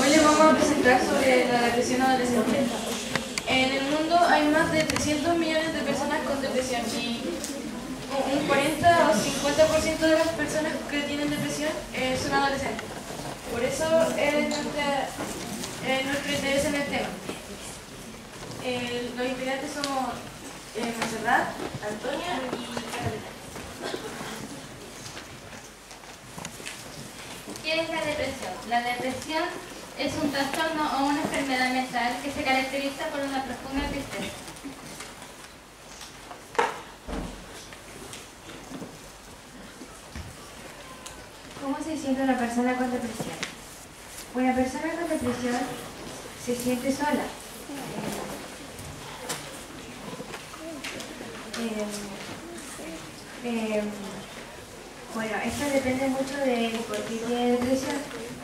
hoy les vamos a presentar sobre la depresión adolescente. En el mundo hay más de 300 millones de personas con depresión y un 40 o 50% de las personas que tienen depresión eh, son adolescentes. Por eso es nuestro interés en el tema. los integrantes somos eh, Monserrat, Antonia y Catalina. ¿Qué es la depresión? La depresión es un trastorno o una enfermedad mental que se caracteriza por una profunda tristeza. ¿Cómo se siente una persona con depresión? Una persona con depresión se siente sola. Eh, eh, bueno, esto depende mucho de por qué tiene depresión,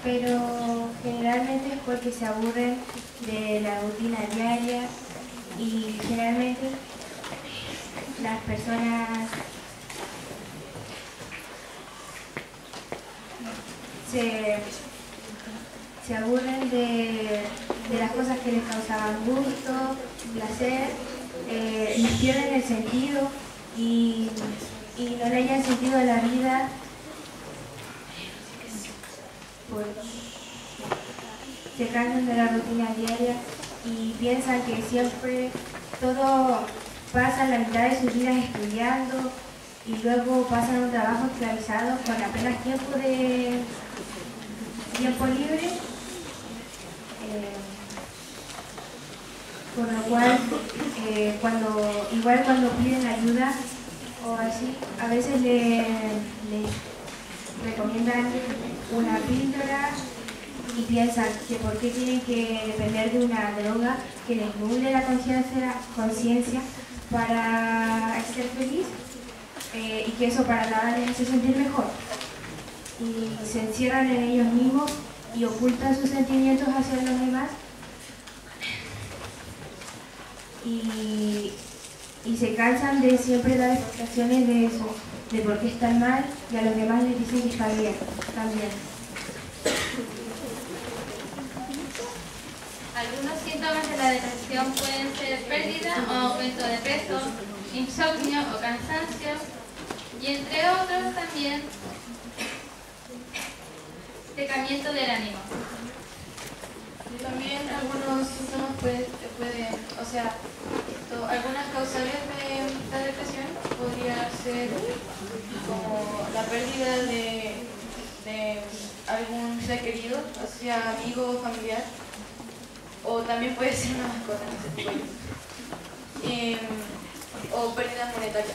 pero generalmente es porque se aburren de la rutina diaria y generalmente las personas se, aburren de, las cosas que les causaban gusto, placer, eh, pierden el sentido y y no le hayan sentido la vida. Pues, se cansan de la rutina diaria y piensan que siempre todo pasa la mitad de sus vidas estudiando y luego pasan un trabajo esclavizado con apenas tiempo de tiempo libre. Eh, por lo cual eh, cuando igual cuando piden ayuda o así, a veces le, recomiendan una píldora y piensan que por qué tienen que depender de una droga que les nuble la conciencia para ser feliz eh, y que eso para nada les hace sentir mejor. Y se encierran en ellos mismos y ocultan sus sentimientos hacia los demás. Y y se cansan de siempre dar explicaciones de eso, de por qué están mal y a los demás les dicen que está bien, también. Algunos síntomas de la depresión pueden ser pérdida o aumento de peso, insomnio o cansancio y entre otros también secamiento del ánimo. También algunos síntomas pueden, puede, o sea, algunas causales de esta depresión podría ser como la pérdida de, algún ser querido, o sea, amigo o familiar, o también puede ser una mascota, no sé, eh, o pérdida monetaria.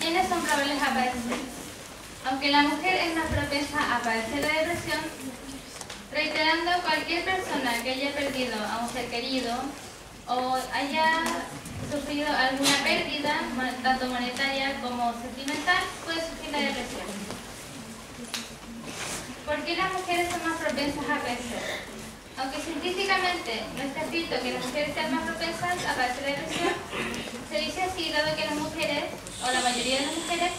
¿Quiénes son probables a padecer? Aunque la mujer es más propensa a padecer la depresión, reiterando cualquier persona que haya perdido a un ser querido o haya sufrido alguna pérdida, tanto monetaria como sentimental, puede sufrir la depresión. ¿Por qué las mujeres son más propensas a padecer? Aunque científicamente no está escrito que las mujeres sean más propensas a padecer depresión, se dice así dado que las mujeres, o la mayoría de las mujeres,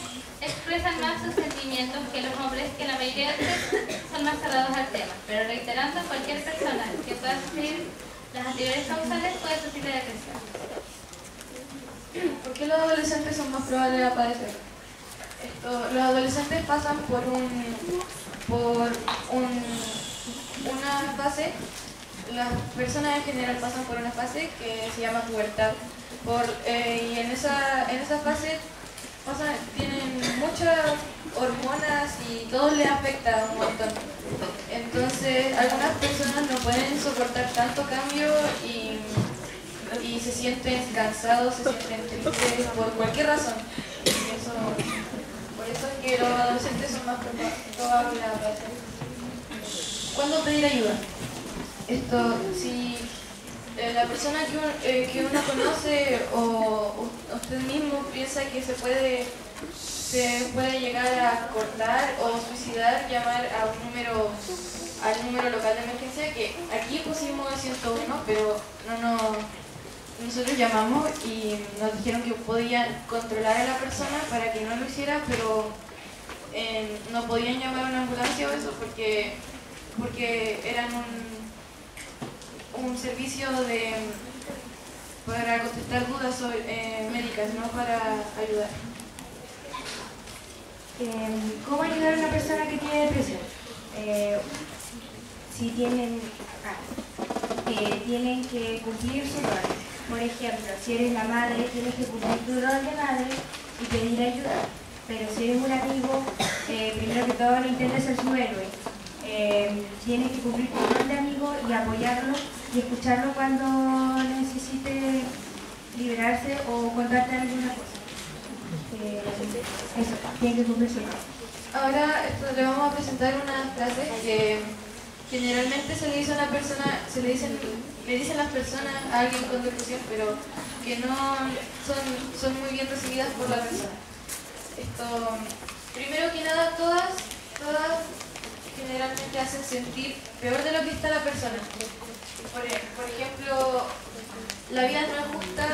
expresan más sus sentimientos que los hombres, que la mayoría de veces son más cerrados al tema. Pero reiterando, cualquier persona que pueda sufrir las anteriores causales puede sufrir la depresión. ¿Por qué los adolescentes son más probables a padecer? los adolescentes pasan por un por un, una fase, las personas en general pasan por una fase que se llama pubertad. Por, eh, y en esa, en esa fase tienen muchas hormonas y todo les afecta un montón. Entonces, algunas personas no pueden soportar tanto cambio y, y se sienten cansados, se sienten tristes por cualquier razón. por eso es que los adolescentes son más probables a ¿Cuándo pedir ayuda? Esto, si la persona que, eh, que, uno conoce o usted mismo piensa que se puede, se puede llegar a cortar o suicidar, llamar a un número, al número local de emergencia, que aquí pusimos 101, pero no, no, nosotros llamamos y nos dijeron que podían controlar a la persona para que no lo hiciera, pero eh, no podían llamar a una ambulancia o eso porque, porque eran un, un servicio de para contestar dudas eh, médicas, no para ayudar. Eh, ¿Cómo ayudar a una persona que tiene depresión? Eh, si tienen, ah, tienen que cumplir su rol. Por ejemplo, si eres la madre, tienes que cumplir tu rol de madre y pedir ayuda. Pero si eres un amigo, eh, primero que todo no intentes ser su héroe. Eh, tienes que cumplir tu rol de amigo y apoyarlo y escucharlo cuando necesite liberarse o contarte alguna cosa. Eh, eso, tiene que cumplir su. Ahora le vamos a presentar unas frases que generalmente se le dice a una persona, se le dicen, le dicen las personas a alguien con depresión, pero que no son, son muy bien recibidas por la persona. Esto, primero que nada, todas, todas generalmente hacen sentir peor de lo que está la persona. Por, e- por ejemplo, la vida no es justa,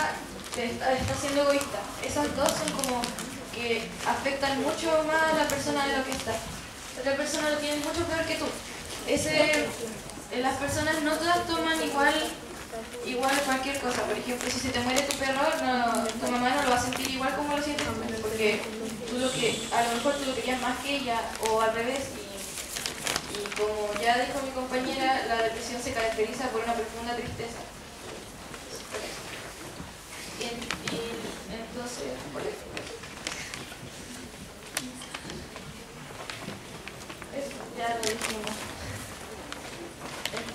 está, está siendo egoísta. Esas dos son como que afectan mucho más a la persona de lo que está. Otra persona lo tiene mucho peor que tú. Ese, eh, las personas no todas toman igual igual cualquier cosa. Por ejemplo, si se te muere tu perro, no- tu mamá no lo va a sentir igual como lo sientes tú, porque tú lo que, a lo mejor tú lo querías más que ella, o al revés. Como ya dijo mi compañera, la depresión se caracteriza por una profunda tristeza. Y, y entonces. Eso, ya lo dijimos.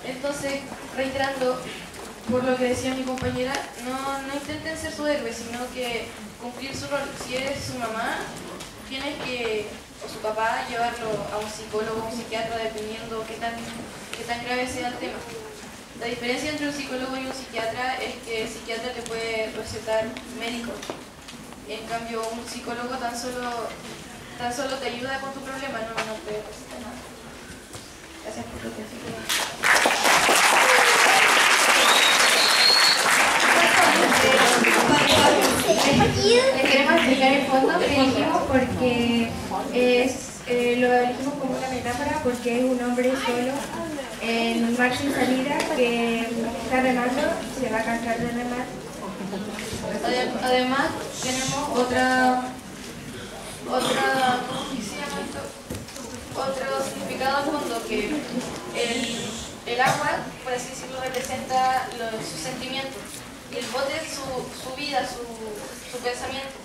Entonces, reiterando, por lo que decía mi compañera, no, no intenten ser su héroe, sino que cumplir su rol. Si eres su mamá, tienes que, o su papá, llevarlo a un psicólogo o un psiquiatra, dependiendo qué tan, qué tan grave sea el tema. La diferencia entre un psicólogo y un psiquiatra es que el psiquiatra te puede recetar médicos. En cambio, un psicólogo tan solo, tan solo te ayuda con tu problema, no, no te receta nada. Gracias por tu atención. Les queremos explicar el fondo que elegimos porque es, eh, lo elegimos como una metáfora porque es un hombre solo en un mar sin salida que está remando y se va a cansar de remar. Ade- Además, tenemos otra, otra. Otro significado fondo que el, el agua, por así decirlo, representa los, sentimientos y el bote es su, su vida, su, su pensamiento.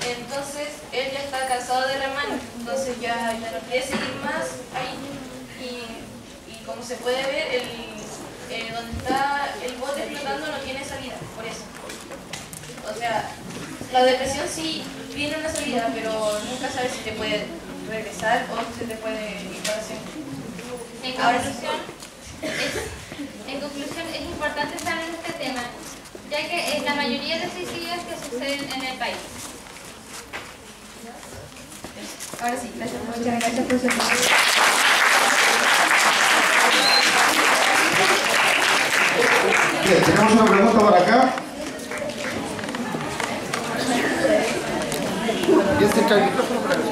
Entonces, él ya está cansado de remar, entonces ya, ya no quiere seguir más ahí. Y, y como se puede ver, el, eh, donde está el bote flotando no tiene salida, por eso. O sea, la depresión sí tiene una salida, pero nunca sabes si te puede regresar o si te puede ir para siempre. En conclusión, es, en conclusión, es importante saber este tema, ya que es la mayoría de suicidios que suceden en el país. Ahora sí, gracias. Muchas gracias por su atención. Bien, tenemos una pregunta por acá. ¿Y este micrófono para acá?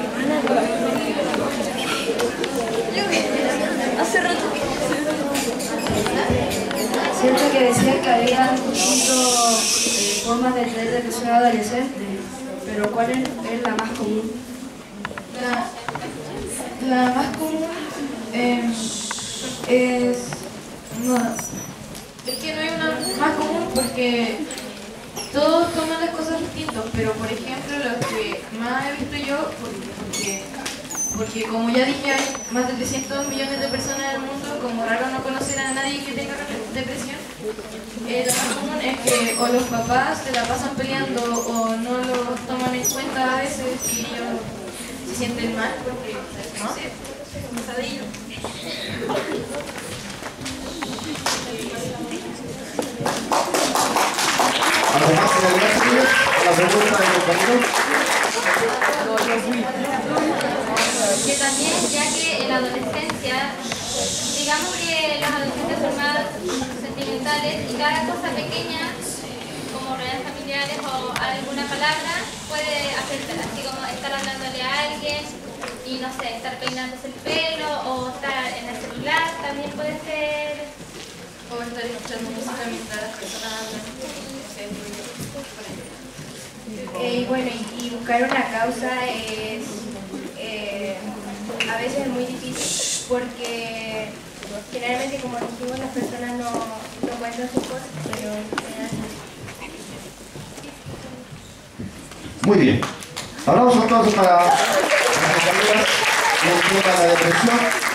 Siento que decía que había cinco eh, formas de tener depresión adolescente, pero ¿cuál es, la más común? La, más común eh, es. No, es que no hay una más común porque todos toman las cosas distintos, pero por ejemplo, lo que más he visto yo, porque, porque, como ya dije, hay más de 300 millones de personas en el mundo, como raro no conocer a nadie que tenga depresión, eh, lo más común es que o los papás se la pasan peleando o no lo toman en cuenta a veces y ellos se sienten mal porque, no sé. También, ya que en la adolescencia, digamos que los adolescentes son más sentimentales y cada cosa pequeña como reuniones familiares o alguna palabra puede afectar, así como estar hablándole a alguien y no sé, estar peinándose el pelo o estar en el celular también puede ser. O estar escuchando música mientras las personas hablan. Eh, bueno, y, buscar una causa es veces es muy difícil porque generalmente como dijimos las personas no, no encuentran sus cosas, pero Muy bien. Aplausos entonces para las compañeras tema la depresión.